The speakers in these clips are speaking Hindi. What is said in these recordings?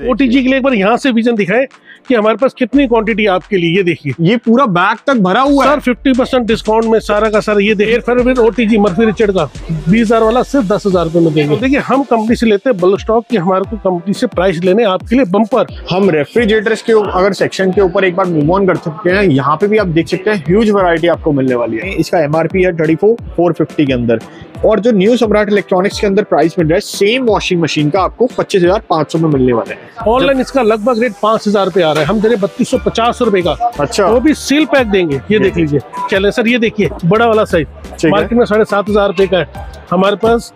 ओटीजी के लिए एक बार यहाँ से विजन दिखाए कि हमारे पास कितनी क्वांटिटी आपके लिए ये देखिए। ये पूरा बैग तक भरा हुआ है। सर फिफ्टी परसेंट डिस्काउंट में सारा का सारा ये देखिए। फिर फिर ओटीजी मर्फी रिचर्ड का बीस हज़ार वाला सिर्फ़ दस हज़ार रुपए में देंगे। देखिए हम कंपनी से लेते हैं बल्क स्टॉक की हमारे को कंपनी से प्राइस लेने आपके लिए बम्पर हम रेफ्रिजरेटर्स के अगर सेक्शन के ऊपर एक बार मूव ऑन कर सकते हैं यहाँ पे भी आप देख सकते हैं ह्यूज वैरायटी आपको मिलने वाली है। इसका एमआरपी है थर्टी फोर फोर फिफ्टी के अंदर। और जो न्यू सम्राट इलेक्ट्रॉनिक्स के अंदर प्राइस मिल रहा है सेम वॉशिंग मशीन का आपको पच्चीस हज़ार पाँच सौ में मिलने वाला है। ऑनलाइन इसका लगभग रेट पाँच हज़ार रुपए आ रहा है। हम दे रहे बत्तीस सौ पचास रुपए का। अच्छा। वो भी सील पैक देंगे। ये देख लीजिए। चले सर ये देखिए बड़ा वाला साइज़ मार्केट में साढ़े सात हज़ार रुपए का है। हमारे पास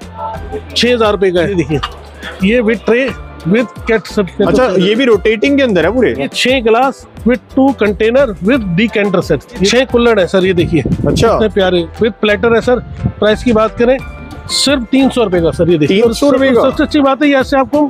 छह हज़ार रुपए का है। देखिए। ये विद ट्रे विद कैट सब अच्छा ये भी रोटेटिंग के अंदर है पूरे? ये छह glass with two container with decanter set छह कुल्लड़ है सर ये देखिए। अच्छा। इतने प्यारे। विद प्लेटर है सर। प्राइस की बात करें सिर्फ़ तीन सौ रुपए का सर ये देखिए। 300 रुपए का? सबसे अच्छी बात है यहाँ से आपको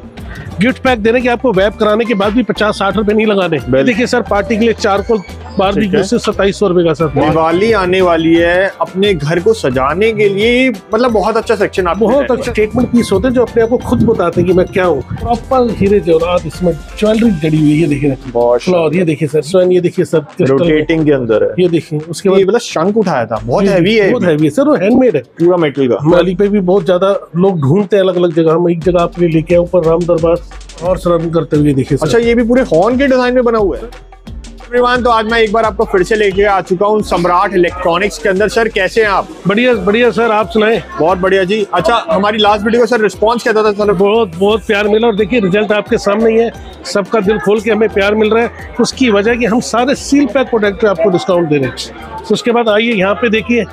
गिफ्ट पैक देने की आपको वैप कराने के बाद भी पचास साठ रुपए नहीं लगाने। देखिए सर पार्टी के लिए चारकोल बार ठीक है। भी सौ रुपए का सर। दिवाली आने वाली है अपने घर को सजाने के लिए मतलब बहुत अच्छा सेक्शन आप बहुत अच्छा स्टेटमेंट पीस होते हैं जो अपने आप को खुद बताते हैं कि मैं क्या हूँ। प्रॉपर हीरे जवाहरात इसमें ज्वेलरी जड़ी हुई है देखिए। बहुत ये देखिए सर स्वयं ये देखिए सर रोटेटिंग के अंदर है। ये देखिए उसके बाद मतलब शंख उठाया था बहुत हैवी है बहुत हैवी है सर वो हैंडमेड है। पूरा मेटल का। माली पे भी बहुत ज़्यादा लोग ढूंढते हैं अलग अलग जगह हम एक जगह आपके लिए लेके आए ऊपर राम दरबार और रन करते हुए देखिए अच्छा ये भी पूरे हॉर्न के डिज़ाइन में बना हुआ है? एवरीवन तो आज मैं एक बार आपको फिर से लेके आ चुका हूँ सम्राट इलेक्ट्रॉनिक्स के अंदर सर कैसे हैं आप? बढ़िया बढ़िया सर आप सुनाए? बहुत बढ़िया जी। अच्छा हमारी लास्ट वीडियो का सर रिस्पांस क्या था सर बहुत बहुत प्यार मिला और देखिए रिज़ल्ट आपके सामने ही है। सबका दिल खोल के हमें प्यार मिल रहा है। उसकी वजह की हम सारे सील पैक प्रोडक्ट पे आपको डिस्काउंट दे रहे हैं। उसके बाद आइए यहाँ पे देखिए।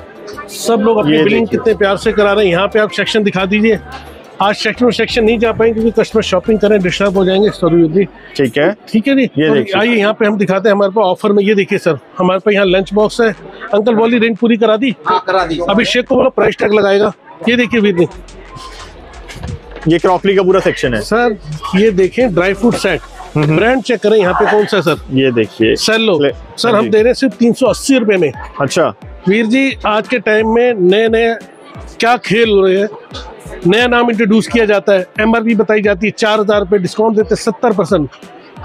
सब लोग अपनी बिलिंग कितने प्यार से करा रहे हैं। यहाँ पे आप सेक्शन दिखा दीजिए। आज सेक्शन सेक्शन नहीं जा पाएँगे क्योंकि कस्टमर शॉपिंग करें डिस्टर्ब हो जाएँगे सॉरी जी। ठीक है। ठीक है जी? ये आइए यहाँ पे हम दिखाते हैं हमारे पास ऑफ़र में। ये देखिए सर हमारे पास यहाँ लंच बॉक्स है। अंकल बोली रेंट पूरी करा दी? हाँ करा दी। अभिषेक को बोलो प्राइस टैग लगाएगा। ये देखिए वीर जी। ये क्रॉकरी का पूरा सेक्शन है। सर ये देखें dry fruit set brand check करें यहाँ पे कौन सा सर ये देखिए। सेलो ले- सर हम दे रहे हैं सिर्फ़ तीन सौ अस्सी रुपए में। अच्छा। वीर जी आज के टाइम में नए नए क्या खेल हो रहे हैं? नया नाम इंट्रोड्यूस किया जाता है। एमआरपी बताई जाती है चार हज़ार डिस्काउंट देते हैं सत्तर परसेंट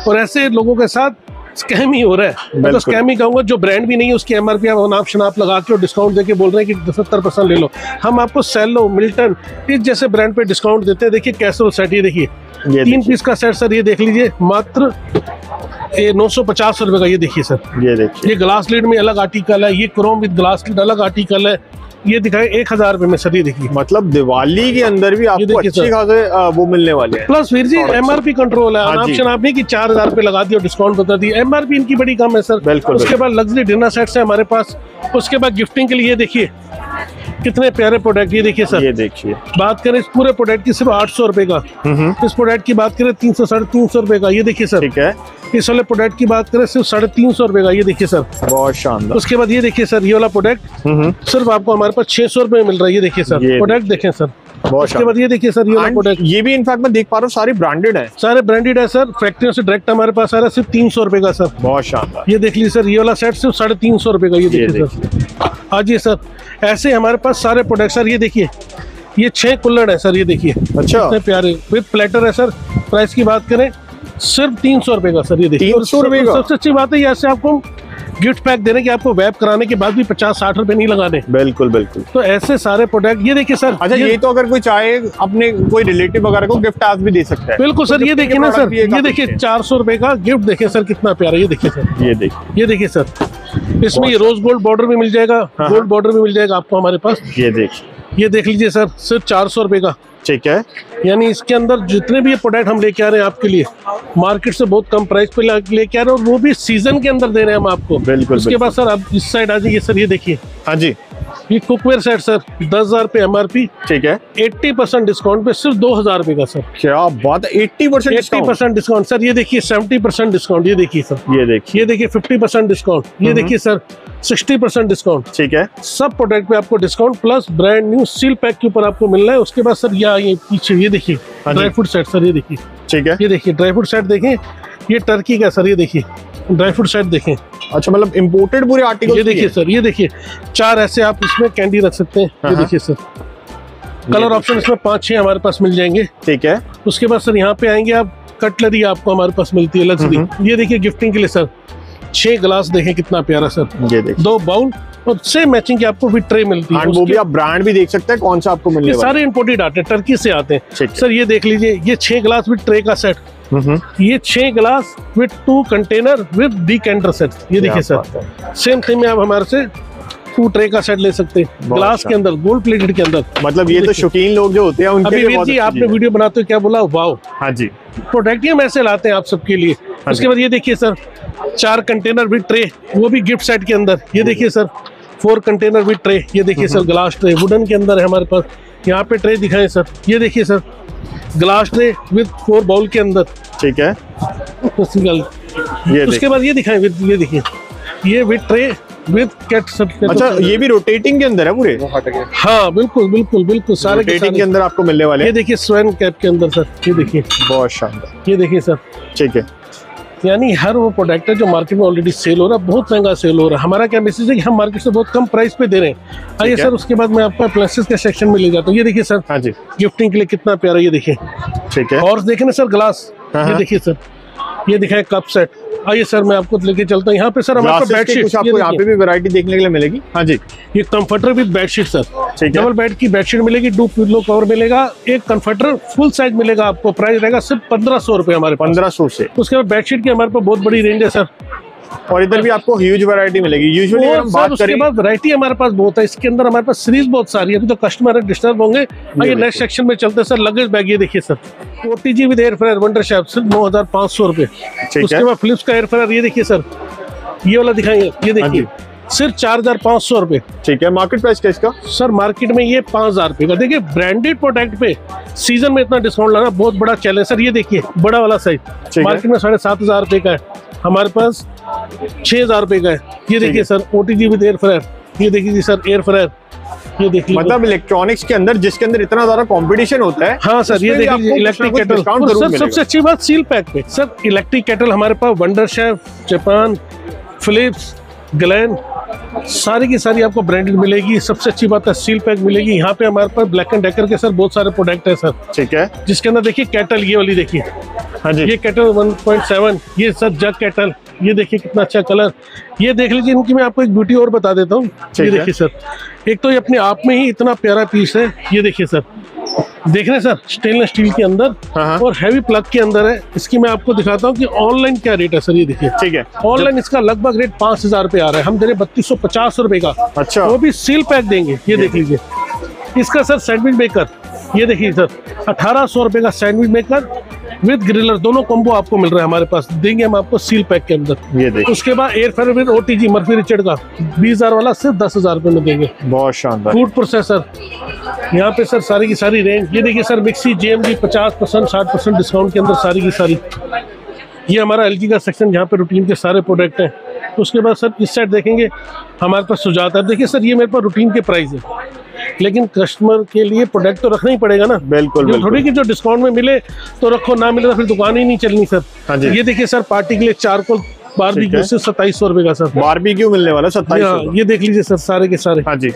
और ऐसे लोगों के साथ स्कैम ही हो रहा है। मैं तो स्कैम ही कहूँगा जो ब्रांड भी नहीं है उसकी एमआरपी आप नाप शनाप लगा के और डिस्काउंट देके बोल रहे हैं कि सत्तर परसेंट ले लो। हम आपको सेलो मिल्टन इस जैसे ब्रांड पे डिस्काउंट देते हैं। देखिए कैसरो सेट ये देखिए। तीन पीस का सेट सर ये देख लीजिए। मात्र ये नौ सौ पचास रुपए का ये देखिए सर ये देखिए। ये ग्लास लीड में अलग आर्टिकल है ये क्रोम विद ग्लास लीड अलग आर्टिकल है। ये दिखाए एक हज़ार रुपए में सदी दिखी मतलब दिवाली के अंदर भी आपको अच्छी खासे वो मिलने वाले हैं। प्लस वीर जी एम आर पी कंट्रोल है। ऑप्शन आपने की चार हज़ार रुपए लगा दिया डिस्काउंट बता दी। एम आर पी इनकी बड़ी कम है सर। बिल्कुल, उसके बाद लग्जरी डिनर सेट्स है हमारे पास। उसके बाद गिफ्टिंग के लिए देखिए। कितने प्यारे प्रोडक्ट ये देखिए सर ये देखिए। बात करें इस पूरे प्रोडक्ट की सिर्फ़ आठ सौ रुपए का। हम्म, इस प्रोडक्ट की बात करें तीन सौ साढ़े तीन सौ रुपए का। ये देखिए सर ठीक है। इस वाले प्रोडक्ट की बात करें सिर्फ़ साढ़े तीन सौ रुपए का। ये देखिए सर बहुत शानदार। उसके बाद ये देखिए सर ये वाला प्रोडक्ट हम्म, सिर्फ़ आपको हमारे पास छह सौ रुपए मिल रहा है। ये देखिए सर प्रोडक्ट देखें सर बहुत उसके बाद ये देखिए सर ये वाला प्रोडक्ट ये भी इनफैक्ट मैं देख पा रहा हूँ सारे ब्रांडेड है। सारे ब्रांडेड है सर फैक्ट्रियों से डायरेक्ट हमारे पास आ रहा है सिर्फ़ तीन सौ रुपए का सर बहुत शानदार। ये देख लीजिए सर ये वाला सेट सिर्फ़ साढ़े तीन सौ रुपए का। ये देखिए सर हाँ जी सर ऐसे हमारे पास सारे प्रोडक्ट सर ये देखिए ये छह कुल्लड़ है सर ये देखिए। अच्छा। कितने प्यारे विद प्लेटर है सर प्राइस की बात करें सिर्फ़ तीन सौ रुपए का सर ये देखिए। 300 रुपए का? सबसे अच्छी बात है ये ऐसे आपको गिफ्ट पैक देने की आपको वेब कराने के बाद भी पचास साठ रुपए नहीं लगाने। बिल्कुल बिल्कुल। तो ऐसे सारे प्रोडक्ट ये देखिए सर अच्छा ये ये तो अगर कोई चाहे अपने कोई रिलेटिव वगैरह को गिफ्ट आज भी दे सकता है। बिल्कुल सर ये देखिए ना सर ये देखिए चार सौ रुपए का गिफ्ट देखिए सर कितना प्यारा ये देखिए सर। ये देखिए। ये देखिए सर। इसमें ये रोज गोल्ड बॉर्डर भी मिल जाएगा हाँ। गोल्ड बॉर्डर भी मिल जाएगा आपको हमारे पास। ये देखिए। ये देख लीजिए सर सिर्फ़ चार सौ रुपए का। ठीक है। यानी इसके अंदर जितने भी ये प्रोडक्ट हम लेके आ रहे हैं आपके लिए मार्केट से बहुत कम प्राइस पे ला- लेके आ रहे हैं और वो भी सीज़न के अंदर दे रहे हैं हम आपको। बिल्कुल, उसके बाद सर आप इस साइड आ जाइए सर ये देखिए। हाँ जी। ये कुकवेयर सेट सर दस हज़ार पे एमआरपी ठीक है। एट्टी परसेंट डिस्काउंट पे सिर्फ़ दो हज़ार रुपए का सर। क्या बात है eighty percent eighty percent discount sir ये देखिए सेवेंटी परसेंट डिस्काउंट ये देखिए सर। ये देखिए। ये देखिए फिफ्टी परसेंट डिस्काउंट ये देखिए सर सिक्सटी परसेंट डिस्काउंट ठीक है। सब प्रोडक्ट पे आपको discount plus brand new seal pack के ऊपर आपको मिल रहा है। उसके बाद सर यहाँ ये पीछे ये देखिए हाँ ड्राई फ्रूट सेट सर ये देखिए। ठीक है। ये देखिए ड्राई फ्रूट सेट देखें ये टर्की का सर ये देखिए ड्राई फ्रूट सेट देखें। अच्छा मतलब इम्पोर्टेड पूरे आर्टिकल ये देखिए सर ये देखिए चार ऐसे आप इसमें कैंडी रख सकते हैं। हाँ, ये हाँ। देखिए सर कलर ऑप्शन इसमें पाँच छः हमारे पास मिल जाएँगे। ठीक है। उसके बाद सर यहाँ पे आएँगे आप कटलरी आपको हमारे पास मिलती है लग्जरी ये देखिए गिफ्टिंग के लिए सर छह गिलास देखें कितना प्यारा सर ये देखिए। दो बाउल और सेम मैचिंग की आपको भी ट्रे मिलती है। वो भी आप ब्रांड भी देख सकते हैं कौन सा आपको मिलने सारे इम्पोर्टेड आते हैं टर्की से आते हैं। सर ये देख लीजिए ये छह गिलास विद ट्रे का सेट ये छह गिलास with two container with decanter set ये देखिए सर सेम थिंग में आप हमारे से टू ट्रे का सेट ले सकते हैं। ग्लास अच्छा। के अंदर गोल्ड प्लेटेड के अंदर। मतलब ये तो शौकीन लोग जो होते हैं उनके अभी लिए वीर जी आपने वीडियो बनाते हो क्या बोला? वाओ हाँ जी। प्रोडक्ट ही हम ऐसे लाते हैं आप सबके लिए। हाँ उसके बाद ये देखिए सर चार कंटेनर विद ट्रे वो भी गिफ्ट सेट के अंदर। ये देखिए sir four container with tray. ये देखिए सर ग्लास ट्रे वुडन के अंदर है हमारे पास। यहाँ पे ट्रे दिखाएँ सर। ये देखिए sir glass tray with four bowl के अंदर। ठीक है। उसकी गल- ये उसके बाद ये दिखाएँ विद ये देखिए। ये विद ट्रे विद कैट सब अच्छा ये भी रोटेटिंग के अंदर है पूरे? हाँ बिल्कुल बिल्कुल बिल्कुल सारे के रोटेटिंग के अंदर आपको मिलने वाले ये देखिए स्वैन कैप के अंदर सर। ये देखिए। बहुत शानदार। ये देखिए सर। ठीक है। यानी हर वो प्रोडक्ट है जो मार्केट में ऑलरेडी सेल हो रहा है बहुत महँगा सेल हो रहा है। हमारा क्या मैसेज है कि हम मार्केट से बहुत कम प्राइस पे दे रहे हैं। आइए ठीक सर उसके बाद मैं आपको अप्लायंसेस के सेक्शन में ले जाता हूँ। ये देखिए सर हाँ जी। गिफ्टिंग के लिए कितना प्यारा ये देखिए। ठीक है। और देखे ना सर ग्लास हाँ, ये हाँ। देखिए सर ये दिखाए कप सेट आइए सर मैं आपको लेके चलता हूँ। यहाँ पे सर हमारे बेडशीट आपको यहाँ पे भी वैरायटी देखने के लिए मिलेगी। हाँ जी। ये comforter with bedsheet sir. Double bed की बेडशीट मिलेगी डू पिलो कवर मिलेगा एक कम्फर्टर फुल साइज़ मिलेगा आपको। प्राइस रहेगा सिर्फ़ पंद्रह सौ रुपये हमारे पंद्रह सौ से। उसके बाद बेडशीट की हमारे पास बहुत बड़ी रेंज है सर। और इधर भी आपको ह्यूज वैरायटी मिलेगी। यूजुअली हम बात उसके करें बाद वैरायटी हमारे पास बहुत है इसके अंदर हमारे पास सीरीज़ बहुत सारी है। अभी तो कस्टमर डिस्टर्ब होंगे। आइए नेक्स्ट सेक्शन में चलते हैं। सर लगेज बैग ये देखिए sir. O T G with air fryer Wonderchef सिर्फ़ नौ हज़ार पाँच सौ रुपये उसके बाद फिलिप्स का एयर फ्रायर ये देखिए सर। ये वाला दिखाएँगे। ये देखिए। हाँ सिर्फ़ चार हज़ार पाँच सौ रुपए। ठीक है मार्केट प्राइस क्या इसका? सर मार्केट में ये पाँच हज़ार रुपये का। देखिए ब्रांडेड प्रोडक्ट पे सीज़न में इतना डिस्काउंट लाना बहुत बड़ा चैलेंज सर ये देखिए बड़ा वाला साइज़ मार्केट में साढ़े सात हज़ार रुपए का है। हमारे पास छह हज़ार रुपये का है। ये देखिए sir O T G with air fryer ये देखिए जी सर एयर फ्रायर ये देखिए मतलब इलेक्ट्रॉनिक्स के अंदर जिसके अंदर इतना ज़्यादा कंपटीशन होता है हाँ सर ये देखिए इलेक्ट्रिक केटल सर सबसे अच्छी बात सील पैक पे। सर इलेक्ट्रिक केटल हमारे पास wonder chef Japan Philips Glen सारी की सारी आपको ब्रांडेड मिलेगी। सबसे अच्छी बात है सील पैक मिलेगी। यहाँ पे हमारे पास ब्लैक एंड डेकर के सर बहुत सारे प्रोडक्ट है सर। ठीक है। जिसके अंदर देखिए कैटल ये वाली देखिए। हाँ जी। ये कैटल 1.7 ये सर जग कैटल ये देखिए कितना अच्छा कलर। ये देख लीजिए इनकी मैं आपको एक ब्यूटी और बता देता हूँ। ये देखिए सर एक तो ये अपने आप में ही इतना प्यारा पीस है। ये देखिए सर देख रहे सर स्टेनलेस स्टील के अंदर हाँ, हाँ। और हैवी प्लग के अंदर है। इसकी मैं आपको दिखाता हूँ कि ऑनलाइन क्या रेट है सर ये देखिए। ठीक है। ऑनलाइन इसका लगभग रेट पाँच हज़ार रुपये आ रहा है। हम दे रहे बत्तीस सौ पचास रुपए का। अच्छा। वो भी सील पैक देंगे। ये देख लीजिए। इसका सर सैंडविच मेकर ये देखिए सर अठारह सौ रुपए का सैंडविच मेकर विद ग्रिलर दोनों कॉम्बो आपको मिल रहा है हमारे पास। देंगे हम आपको सील पैक के अंदर। ये देखिए उसके बाद air fryer with OTG Morphy Richard का बीस हज़ार वाला सिर्फ़ दस हज़ार रुपए में देंगे। बहुत शानदार। फ़ूड प्रोसेसर यहाँ पे सर सारी की सारी रेंज ये देखिए सर मिक्सी जेएमडी पचास परसेंट साठ परसेंट डिस्काउंट के अंदर सारी की सारी। ये हमारा एलजी का सेक्शन जहाँ पे रूटीन के सारे प्रोडक्ट हैं। उसके बाद सर इस साइड देखेंगे हमारे पास सुजाता है। देखिए सर ये मेरे पास रूटीन के प्राइस है। लेकिन कस्टमर के लिए प्रोडक्ट तो रखना ही पड़ेगा ना। बिल्कुल थोड़ी कि जो डिस्काउंट में मिले तो रखो ना मिले तो फिर दुकान ही नहीं चलनी सर हाँ जी। ये देखिए सर पार्टी के लिए चारकोल बारबी ठीक है। से सत्ताईस सौ रुपए का सर। बारबेक्यू मिलने वाला? सत्ताईस हाँ, ये देख लीजिए सर सारे के सारे। हाँ जी।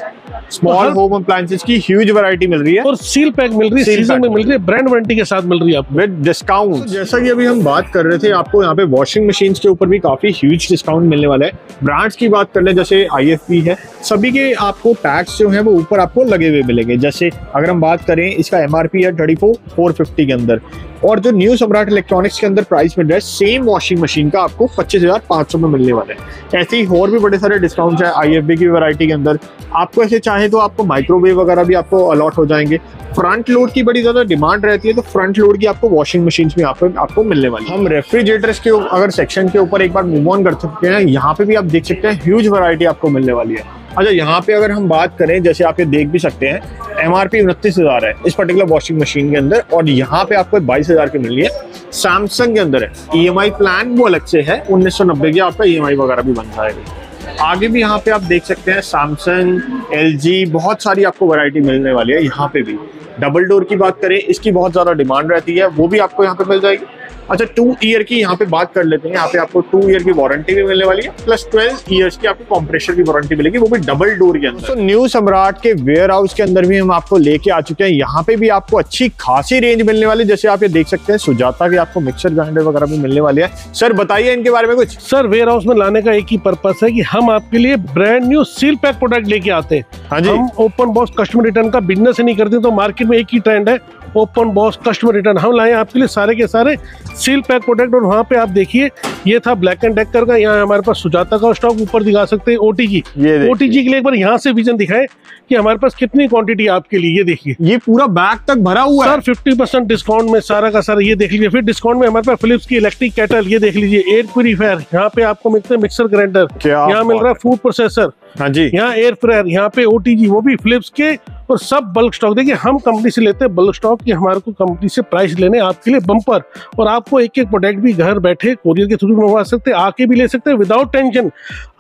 स्मॉल होम अप्लायंसेस की ह्यूज वैरायटी मिल रही है। और सील पैक मिल रही है सीज़न में मिल रही है ब्रांड वारंटी के साथ मिल रही है आपको। विद डिस्काउंट जैसा कि अभी हम बात कर रहे थे आपको यहाँ पे वॉशिंग मशीन के ऊपर भी काफ़ी ह्यूज डिस्काउंट मिलने वाला है। ब्रांड्स की बात कर ले जैसे आई है सभी के आपको टैक्स जो है वो ऊपर आपको लगे हुए मिलेंगे। जैसे अगर हम बात करें इसका एम आर पी है थर्टी फोर फोर फिफ्टी के अंदर। और जो न्यू सम्राट इलेक्ट्रॉनिक्स के अंदर प्राइस मिल रहा है सेम वॉशिंग मशीन का आपको पच्चीस हज़ार पाँच सौ में मिलने वाला है। ऐसे ही और भी बड़े सारे डिस्काउंट है आई एफ़ बी की वैरायटी के अंदर। आपको ऐसे चाहे तो आपको माइक्रोवेव वगैरह भी आपको अलॉट हो जाएँगे। फ्रंट लोड की बड़ी ज़्यादा डिमांड रहती है तो फ्रंट लोड की आपको वॉशिंग मशीन यहाँ पे आपको मिलने वाली। हम रेफ्रिजरेटर्स के अगर सेक्शन के ऊपर एक बार मूव ऑन कर सकते हैं, यहाँ पे भी आप देख सकते हैं ह्यूज वैरायटी आपको मिलने वाली है। अच्छा यहाँ पे अगर हम बात करें, जैसे आप ये देख भी सकते हैं एम आर पी उनतीस हज़ार है इस पर्टिकुलर वॉशिंग मशीन के अंदर, और यहाँ पे आपको बाईस हज़ार की मिल रही है। सैमसंग के अंदर है। ई एम आई प्लान वो अलग से है, उन्नीस सौ नब्बे की आपका ई एम आई वगैरह भी बन जाएगा आगे भी यहाँ पे आप देख सकते हैं सैमसंग एल जी बहुत सारी आपको वैरायटी मिलने वाली है यहाँ पे भी। डबल डोर की बात करें, इसकी बहुत ज़्यादा डिमांड रहती है, वो भी आपको यहाँ पे मिल जाएगी। अच्छा टू ईयर की यहाँ पे बात कर लेते हैं। यहाँ पे आपको टू ईयर की वारंटी भी मिलने वाली है प्लस ट्वेल्व ईयर्स की आपको कॉम्प्रेशर की वारंटी मिलेगी वो भी डबल डोर के अंदर। तो न्यू सम्राट के वेयर हाउस के अंदर भी हम आपको लेके आ चुके हैं। यहाँ पे भी आपको अच्छी खासी रेंज मिलने वाली जैसे आप ये देख सकते हैं सुजाता भी आपको मिक्सर ग्राइंडर वगैरह भी मिलने वाली है। सर बताइए इनके बारे में कुछ। सर वेयर हाउस में लाने का एक ही पर्पस है की हम आपके लिए brand new seal pack product लेके आते हैं। हाँ जी। हम ओपन बॉक्स कस्टमर रिटर्न का बिज़नेस ही नहीं करते तो मार्केट में एक ही ट्रेंड है ओपन बॉक्स कस्टमर रिटर्न। हम लाए आपके लिए सारे के सारे सील पैक प्रोडक्ट और वहाँ पे आप देखिए ये था ब्लैक एंड डेकर का। यहाँ हमारे पास सुजाता का स्टॉक ऊपर दिखा सकते हैं ओटीजी ये देखिए। ओटीजी के लिए एक बार यहाँ से विजन दिखाए कि हमारे पास कितनी क्वांटिटी आपके लिए ये देखिए। ये पूरा बैग तक भरा हुआ सर फिफ्टी परसेंट डिस्काउंट में सारा का सारा ये देख लीजिए। फिर डिस्काउंट में हमारे पास फिलिप्स की इलेक्ट्रिक कैटल ये देख लीजिए। एयर प्यूरीफायर यहाँ पे आपको मिलते हैं मिक्सर ग्राइंडर यहाँ मिल रहा है फ़ूड प्रोसेसर हाँ जी। यहाँ एयर फ्रायर यहाँ पे ओटीजी वो भी फिलिप्स के और सब बल्क स्टॉक देखिए, हम कंपनी से लेते हैं बल्क स्टॉक की हमारे को कंपनी से प्राइस लेने, आपके लिए बम्पर और आपको एक एक प्रोडक्ट भी घर बैठे कोरियर के थ्रू मंगवा सकते हैं, आके भी ले सकते हैं विदाउट टेंशन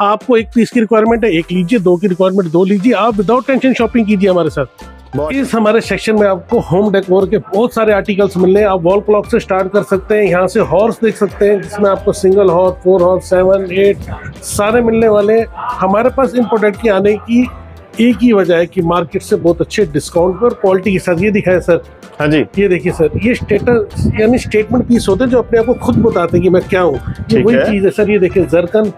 आपको एक पीस की रिक्वायरमेंट है, एक लीजिए, दो की रिक्वायरमेंट दो लीजिए, आप विदाउट टेंशन शॉपिंग कीजिए हमारे साथ। इस हमारे सेक्शन में आपको होम डेकोर के बहुत सारे आर्टिकल्स मिलने हैं। आप वॉल क्लॉक से स्टार्ट कर सकते हैं। यहाँ से हॉर्स देख सकते हैं जिसमें आपको single horse four horse seven eight सारे मिलने वाले हमारे पास इन प्रोडक्ट के आने की एक ही वजह है कि मार्केट से बहुत अच्छे डिस्काउंट पर क्वालिटी के साथ। ये दिखाए सर हाँ जी। ये देखिए सर ये स्टेटस यानी स्टेटमेंट पीस होते हैं जो अपने आप को खुद बताते हैं कि मैं क्या हूँ। वही चीज़ है सर ये देखिए जरकन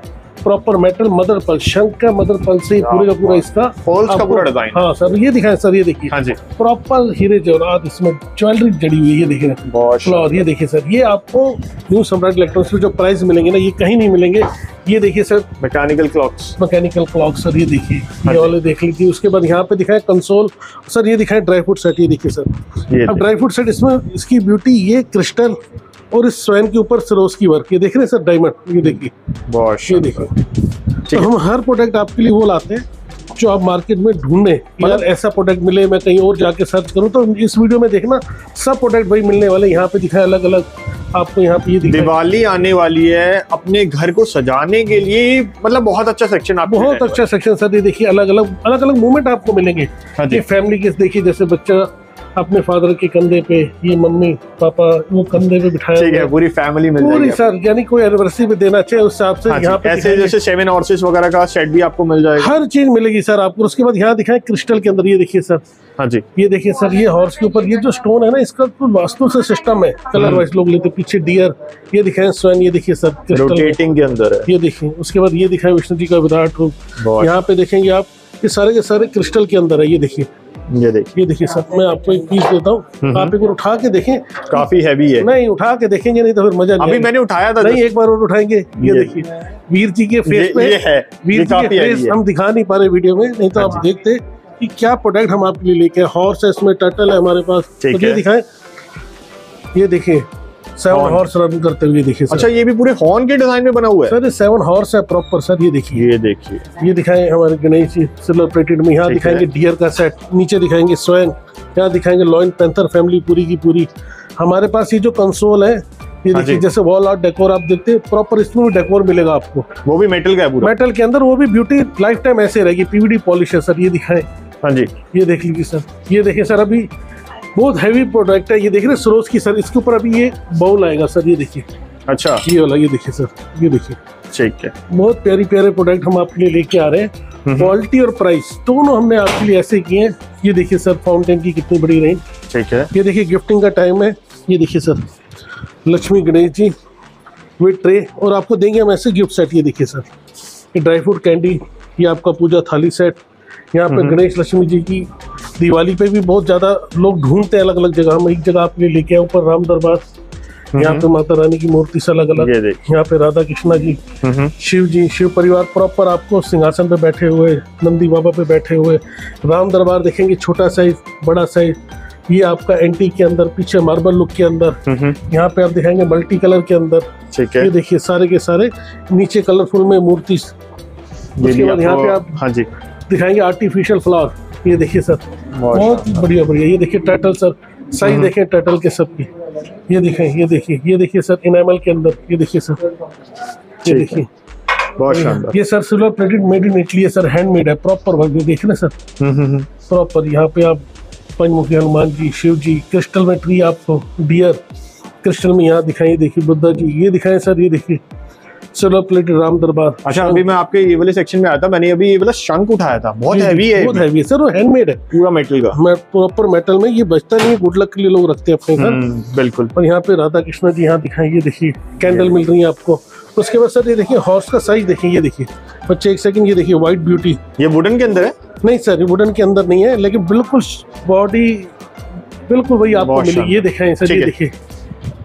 प्रॉपर मेटल मदर पल शंख का मदर पल से पूरे का पूरा इसका Falls का पूरा design। हाँ सर ये दिखाए सर ये देखिए। हाँ जी। प्रॉपर हीरे जवाहरात इसमें ज्वेलरी जड़ी हुई है ये देखिए। फ्लॉर ये देखिए सर ये आपको न्यू सम्राट इलेक्ट्रॉनिक्स में जो प्राइस मिलेंगे ना ये कहीं नहीं मिलेंगे। ये देखिए sir. Mechanical clocks mechanical clock sir ये देखिए। हाँ ये वाले देख लीजिए उसके बाद यहाँ पे दिखाए कंसोल सर ये दिखाए ड्राई फ्रूट सेट ये देखिए सर। अब ड्राई फ्रूट सेट इसमें इसकी ब्यूटी ये क्रिस्टल और इस स्वैन के ऊपर सरोज की वर्क। ये देख रहे हैं सर डायमंड ये देखिए। बहुत ये देखिए। तो हम हर प्रोडक्ट आपके लिए वो लाते हैं जो आप मार्केट में ढूँढने यार मतलब- ऐसा प्रोडक्ट मिले मैं कहीं और जाके सर्च करूँ तो इस वीडियो में देखना सब प्रोडक्ट वही मिलने वाले यहाँ पे दिखाए अलग अलग आपको यहाँ पे दिवाली आने वाली है अपने घर को सजाने के लिए मतलब बहुत अच्छा सेक्शन आप बहुत अच्छा सेक्शन सर ये देखिए अलग अलग अलग अलग मूवमेंट आपको मिलेंगे। हाँ फैमिली के देखिए जैसे बच्चा अपने फादर के कंधे पे ये मम्मी पापा वो कंधे पे बिठाया ठीक है। पूरी फैमिली मिल पूरी सर यानी कोई एनिवर्सरी पे देना चाहिए उस हिसाब से हाँ यहाँ पे ऐसे जैसे सेवन हॉर्सेस वगैरह का सेट भी आपको मिल जाएगा। हर चीज़ मिलेगी सर आपको उसके बाद यहाँ दिखाए क्रिस्टल के अंदर ये देखिए सर। हाँ जी। ये देखिए सर ये हॉर्स के ऊपर ये जो स्टोन है ना इसका तो वास्तु से सिस्टम है। कलर वाइज लोग लेते पीछे डियर ये दिखाए स्वयं ये देखिए सर रोटेटिंग के अंदर है। ये देखिए उसके बाद ये दिखाए विष्णु जी का विराट रूप। यहाँ पे देखेंगे आप ये सारे के सारे क्रिस्टल के अंदर है ये देखिए। ये देखिए। ये देखिए सर मैं आपको एक पीस देता हूँ। आप एक बार उठा के देखें। काफ़ी हैवी है। नहीं उठा के देखेंगे नहीं तो फिर मज़ा नहीं अभी मैंने उठाया था। नहीं एक बार और उठाएँगे। ये देखिए वीर जी के फेस पे ये है। वीर जी के फेस हम दिखा नहीं पा रहे वीडियो में नहीं तो आप देखते कि क्या प्रोडक्ट हम आपके लिए लेके हॉर्स है इसमें टर्टल है हमारे पास। तो ये दिखाएँ। ये देखिए सेवन हॉर्स रन करते हुए देखिए अच्छा ये भी पूरे हॉर्न के डिज़ाइन में बना हुआ है? सर सेवन हॉर्स है प्रॉपर सर ये देखिए। ये देखिए। ये दिखाएँ हमारे गणेश जी सिल्वर प्लेटेड में। यहाँ दिखाएँगे डियर का सेट नीचे दिखाएँगे स्वयं यहाँ दिखाएँगे लॉयन पैंथर फैमिली पूरी की पूरी। हमारे पास ये जो कंसोल है ये हाँ देखिए जैसे वॉल आर्ट डेकोर आप देखते हैं प्रॉपर इसमें भी डेकोर मिलेगा आपको। वो भी मेटल का है पूरा। मेटल के अंदर वो भी ब्यूटी लाइफ टाइम ऐसे रहेगी पीवीडी पॉलिश है सर ये दिखाएँ। हाँ जी। ये देख लीजिए सर ये देखिए सर अभी बहुत हैवी प्रोडक्ट है। ये देख रहे सरोज की सर इसके ऊपर अभी ये बाउल आएगा सर ये देखिए। अच्छा। ये वाला ये देखिए सर ये देखिए। ठीक है। बहुत प्यारी प्यारे प्रोडक्ट हम आपके लिए लेके आ रहे हैं। क्वालिटी और प्राइस दोनों हमने आपके लिए ऐसे किए हैं। ये देखिए सर फाउंटेन की कितनी बड़ी रेंज ठीक है। ये देखिए गिफ्टिंग का टाइम है। ये देखिए sir Lakshmi Ganesh ji with tray और आपको देंगे हम ऐसे गिफ्ट सेट ये देखिए सर ये ड्राई फ्रूट कैंडी ये आपका पूजा थाली सेट यहाँ पे गणेश लक्ष्मी जी की दिवाली पे भी बहुत ज़्यादा लोग ढूंढते हैं अलग अलग जगह। हम एक जगह आपके लिए लेके आए ऊपर राम दरबार। यहाँ पे माता रानी की मूर्ति से अलग अलग यहाँ पे राधा कृष्णा जी शिव जी शिव परिवार प्रॉपर आपको सिंहासन पे बैठे हुए नंदी बाबा पे बैठे हुए। राम दरबार देखेंगे छोटा साइज़ बड़ा साइज़ ये आपका एंटी के अंदर पीछे मार्बल लुक के अंदर। यहाँ पे आप दिखाएँगे मल्टी कलर के अंदर। ठीक है। ये देखिए सारे के सारे नीचे कलरफुल में मूर्ति। उसके बाद यहाँ पे आप हाँ जी। दिखाएँगे आर्टिफिशियल फ्लावर ये देखिए सर बहुत बढ़िया बढ़िया। ये देखिए टर्टल सर। साइज़ देखें टर्टल के सब की। ये देखें ये देखिए ये देखिए सर इनामल के अंदर। ये देखिए सर ये देखिए। बहुत शानदार ये sir silver plated made in Italy है सर हैंडमेड है प्रॉपर वर्क देख रहे सर। हम्म, हम्म, हम्म, प्रॉपर यहाँ पे आप पंचमुखी हनुमान जी शिव जी क्रिस्टल में ट्री आपको डियर क्रिस्टल में यहाँ दिखाई देखिए बुद्धा जी ये दिखाएँ सर ये देखिए। सिल्वर प्लेटेड राम दरबार। अच्छा अभी मैं आपके ये वाले सेक्शन में आया था मैंने अभी ये वाला शंख उठाया था। बहुत हैवी है बहुत हैवी है। सर वो हैंडमेड है। पूरा मेटल का। मैं प्रॉपर मेटल में ये बचता नहीं है गुड लक के लिए लोग रखते हैं अपने घर। हम्म, बिल्कुल। और यहाँ पे राधा कृष्ण जी यहाँ दिखाएँ ये देखिए कैंडल मिल रही है आपको। उसके बाद सर ये देखिए हॉर्स का साइज़ देखिए ये देखिए। बच्चे एक सेकंड ये देखिए व्हाइट ब्यूटी ये वुडन के अंदर है? नहीं सर ये वुडन के अंदर नहीं है लेकिन बिल्कुल बॉडी बिल्कुल वही आपको मिलेगी ये दिखाएँ सर ये देखिए।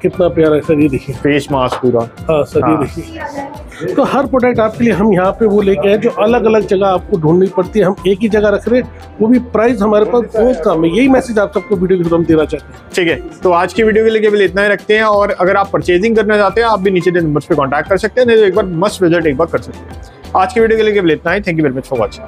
कितना प्यारा है सर ये देखिए। फेस मास्क पूरा। हाँ सर हाँ। ये देखिए। तो हर प्रोडक्ट आपके लिए हम यहाँ पे वो लेके आए जो अलग अलग जगह आपको ढूंढनी पड़ती है हम एक ही जगह रख रहे हैं वो भी प्राइस हमारे पास बहुत कम है। यही मैसेज आप सबको वीडियो के थ्रू हम देना चाहते हैं। ठीक है तो आज की वीडियो के लिए केवल इतना ही रखते हैं और अगर आप परचेजिंग करना चाहते हैं आप भी नीचे नंबर पर कांटेक्ट कर सकते हैं नहीं तो एक बार मस्ट विज़िट एक बार कर सकते हैं। आज की वीडियो के लिए केवल इतना ही thank you very much for watching